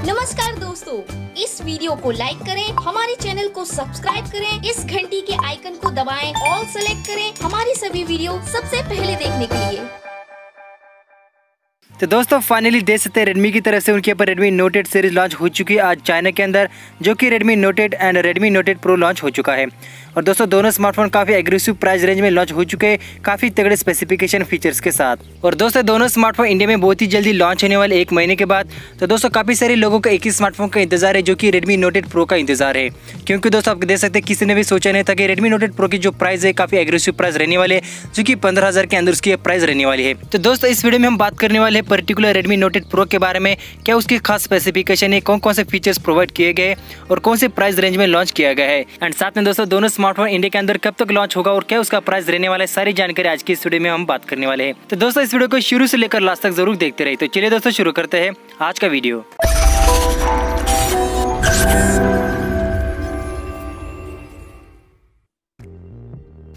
नमस्कार दोस्तों, इस वीडियो को लाइक करें, हमारे चैनल को सब्सक्राइब करें, इस घंटी के आइकन को दबाएँ ऑल सेलेक्ट करें हमारी सभी वीडियो सबसे पहले देखने के लिए। तो दोस्तों फाइनली देख सकते हैं रेडमी की तरफ़ से उनके ऊपर Redmi Note eight series launch हो चुकी है। आज चाइना के अंदर, जो कि Redmi Note eight and Redmi Note eight Pro launch हो चुका है। और दोस्तों, दोनों स्मार्टफ़ोन काफ़ी एग्रेसिव प्राइस रेंज में लॉन्च हो चुके हैं, काफ़ी तगड़े स्पेसिफिकेशन फीचर्स के साथ। और दोस्तों, दोनों स्मार्टफ़ोन इंडिया में बहुत ही जल्दी लॉन्च होने वाले एक महीने के बाद तो दोस्तों, काफ़ी सारे लोगों का एक ही स्मार्टफ़ोन का इंतज़ार है, जो कि रेडमी नोट एट प्रो का इंतज़ार है। क्योंकि दोस्तों, आप देख सकते हैं, किसी ने भी सोचा नहीं था कि रेडमी नोट एट प्रो की जो प्राइस है, काफ़ी एग्रेसिव प्राइस रहने वाले जो कि पंद्रह के अंदर उसकी प्राइस रहने वाली है। तो दोस्तों, इस वीडियो में हम बात करने वाले particular Redmi Note eight Pro के बारे में, क्या उसकी खास स्पेसिफिकेशन है कौन कौन से फीचर्स प्रोवाइड किए गए और कौन से प्राइस रेंज में लॉन्च किया गया है। एंड साथ में दोस्तों, दोनों स्मार्टफ़ोन इंडिया के अंदर कब तक लॉन्च होगा और क्या उसका प्राइस रहने वाला है, सारी जानकारी आज की इस वीडियो में हम बात करने वाले हैं। तो दोस्तों, इस वीडियो को शुरू से लेकर लास्ट तक ज़रूर देखते रहे तो चलिए दोस्तों, शुरू करते हैं आज का वीडियो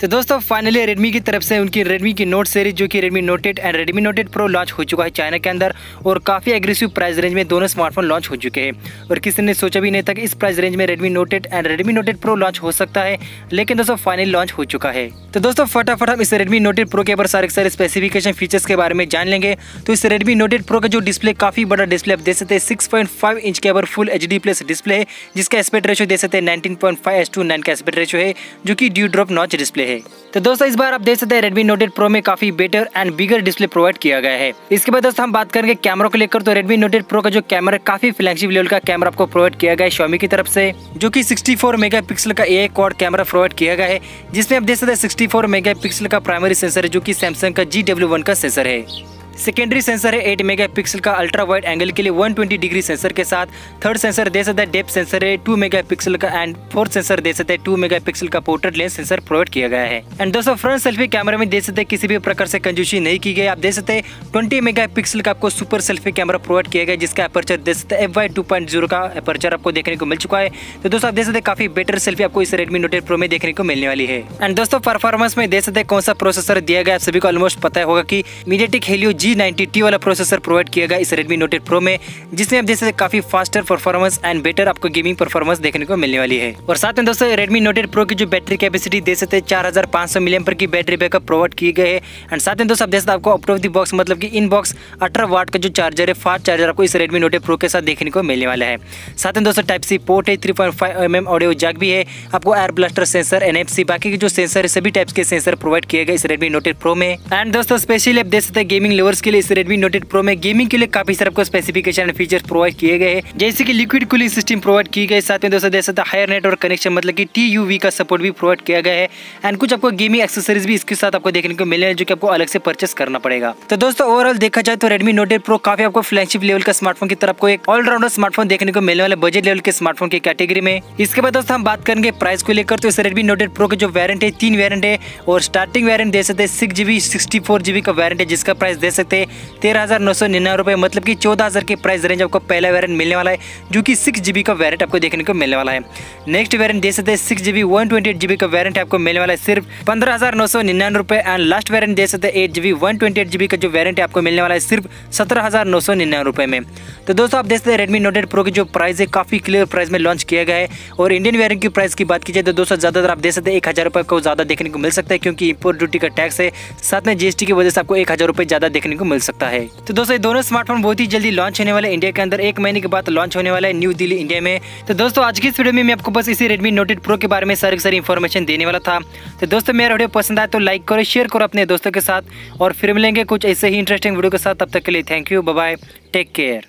तो दोस्तों फाइनली रेडमी की तरफ़ से उनकी रेडमी की नोट सीरीज़ जो कि Redmi Note eight and Redmi Note eight Pro launch हो चुका है चाइना के अंदर और काफ़ी एग्रेसिव प्राइस रेंज में दोनों स्मार्टफ़ोन लॉन्च हो चुके हैं। और किसी ने सोचा भी नहीं था कि इस प्राइस रेंज में Redmi Note eight and Redmi Note eight Pro launch हो सकता है, लेकिन दोस्तों फाइनली लॉन्च हो चुका है। तो दोस्तों, फटाफट हम इस रेडमी नोट एट प्रो के ऊपर सारे सारे स्पेसिफिकेशन फीचर्स के बारे में जान लेंगे। तो इस रेडमी नोट एट प्रो का जो डिस्प्ले काफ़ी बड़ा डिस्प्ले आप देख सकते हैं सिक्स इंच के ऊपर full H D plus display है, जिसका एस्पेक्ट रेशो दे सकते हैं nineteen point five is two nine का एस्पेक्ट रेशो है, जो कि ड्यू ड्रॉप नॉच डिस्प्ले है। तो दोस्तों, इस बार आप देख सकते हैं Redmi Note 8 Pro में काफ़ी better and bigger display provide किया गया है। इसके बाद दोस्तों, हम बात करेंगे कैमरों को लेकर। तो Redmi Note 8 Pro का जो कैमरा काफ़ी फ्लैगशिप लेवल का कैमरा आपको प्रोवाइड किया गया है Xiaomi की तरफ़ से, जो कि 64 मेगापिक्सल का एक क्वाड कैमरा प्रोवाइड किया गया है, जिसमें आप देख सकते हैं 64 मेगापिक्सल का प्राइमरी सेंसर है, जो की सैमसंग का जी का सेंसर है। सेकेंडरी सेंसर है 8 मेगापिक्सल का अल्ट्रा वाइड एंगल के लिए 120 डिग्री सेंसर के साथ. थर्ड सेंसर दे सकता है डेप सेंसर है 2 मेगापिक्सल का एंड फोर्थ सेंसर दे सकते हैं 2 मेगापिक्सल का पोर्ट्रेट लेंस सेंसर प्रोवाइड किया गया है. एंड दोस्तों फ्रंट सेल्फी कैमरा में दे सकते हैं, किसी भी प्रकार से कंजूसी नहीं की गई आप देख सकते हैं ट्वेंटी मेगा का आपको सुपर सेल्फी कैमरा प्रोवाइड किया गया जिसका अपर्चर दे सकते एफ़ वाई का अपर्चर आपको देखने को मिल चुका है. तो दोस्तों, आप देख सकते काफ़ी बेटर सेल्फी आपको इस रेडमी नोट प्रो में देखने को मिलने वाली है. एंड दोस्तों परफॉर्मेंस में दे सकते कौन सा प्रोसेसर दिया गया आप सभी को ऑलमोस्ट पता होगा की मीडियाटिक हेलियो जी नाइनटी वाला प्रोसेसर प्रोवाइड किया गया इस रेडमी नोट एट प्रो में, जिसमें आप सकते काफ़ी फास्टर परफॉर्मेंस एंड बेटर आपको गेमिंग परफॉर्मेंस देखने को मिलने वाली है। और साथ में दोस्तों, Redmi Note 8 Pro की जो बैटरी कैपेसिटी दे सकते हैं, चार हज़ार पाँच सौ मिलियम की बैटरी बैकअप प्रोवाइड किए गए हैं। एंड साथ में दोस्तों आप सकते आपको आउट ऑफ़ द बॉक्स मतलब की इन बॉक्स अठारह वाट का जो चार्जर है फास्ट चार्जर आपको इस रेडमी नोट 8 Pro के साथ देखने को मिलने वाला है। साथ में दोस्तों टाइप सी पोर्ट है three point five M M audio jack भी है, आपको एयर ब्लास्टर सेंसर एन बाकी के जो सेंसर है, सभी टाइप्स के सेंसर प्रोवाइड किए गए इस रेडमी Note 8 Pro में। एंड दोस्तों स्पेशली आप देख सकते हैं गेमिंग लेवर्स के लिए इस Note 8 Pro में गेमिंग के लिए काफ़ी सारे आपको स्पेसिफिकेशन एंड फीचर्स प्रोवाइड किए गए हैं। जैसे कि लिक्विड कूलिंग सिस्टम प्रोवाइड की गई, साथ में दोस्तों देख सकते हायर नेटवर्क कनेक्शन मतलब कि टी का सपोर्ट भी प्रोवाइड किया गया है। एंड कुछ आपको गेमिंग एक्सेसरीज भी इसके साथ आपको देखने को मिले जो कि आपको अलग से परचेस करना पड़ेगा। तो दोस्तों ओवरऑल देखा जाए तो रेडमी नोट एट प्रो काफ़ी आपको फ्लैगशिप लेवल का स्मार्टफ़ोन की तरफ़ को एक ऑलराउंडर स्मार्टफ़ोन देखने को मिलने वाले बजट लेवल के स्मार्टफ़ोन की कैटेगरी में। इसके बाद दोस्तों हम बात करेंगे प्राइस को लेकर तो इस रेडमी नोट एट प्रो के जो वेरियंट है, तीन वेरियंट है, और स्टार्टिंग वेरियंट दे सकते हैं six GB sixty four GB का वेरियंट है, जिसका प्राइस दे सकते हैं तेरह हज़ार नौ सौ निन्यानवे रुपए मतलब की चौदह हज़ार की प्राइस रेंज आपको पहला वेरियंट मिलने वाला है, जो कि सिक्स जीबी का वेरियंट आपको देखने को मिलने वाला है। नेक्स्ट वेरियंट दे सकते हैं six GB one twenty GB का वेरियंट आपको मिलने वाला है, सिर्फ़ पंद्रह हज़ार नौ सौ निन्यानवे रुपए एंड लास्ट वेरियंट दे सकते हैं eight GB one twenty eight का जो वेरियंट आपको मिलने वाला है, सिर्फ़ सत्रह हज़ार नौ सौ निन्यानवे रुपए में। तो दोस्तों, आप देख सकते हैं रेडमी नोट एट प्रो की जो प्राइस है, काफ़ी क्लियर प्राइस में लॉन्च किया गया है। और इंडियन वेरियंट की प्राइस की बात की जाए तो दोस्तों, ज़्यादातर आप देख सकते हैं, एक हज़ार रुपये को ज़्यादा देखने को मिल सकता है, क्योंकि इंपोर्ट ड्यूटी का टैक्स है। साथ में जीएसटी की वजह से आपको एक हज़ार रुपये ज़्यादा देखने को मिल सकता है। तो दोस्तों दोनों स्मार्टफ़ोन बहुत ही जल्दी लॉन्च होने वाले इंडिया के अंदर। एक महीने के बाद लॉन्च होने वाला है न्यू दिल्ली इंडिया में। तो दोस्तों, आज की इस वीडियो में मैं आपको बस इसी रेडमी नोट प्रो के बारे में सारी सारी इन्फॉर्मेशन देने वाला था। तो दोस्तों, मेरा वीडियो पसंद आए तो लाइक करो शेयर करो अपने दोस्तों के साथ। और फिर मिलेंगे कुछ ऐसे ही इंटरेस्टिंग वीडियो के साथ। तब तक के लिए thank you bye take care